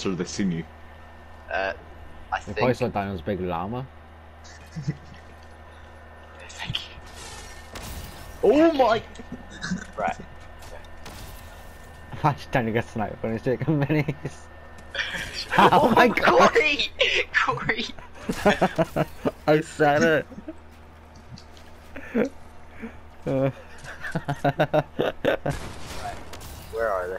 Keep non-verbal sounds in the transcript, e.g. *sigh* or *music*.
So they seen you? Uh, I They think. probably saw Daniel's big llama. *laughs* Thank you. Oh my! Right. *laughs* Watch Daniel get sniped when he's taking minis. *laughs* Oh oh my God. Corey! Corey! I said it. Uh, Where are they?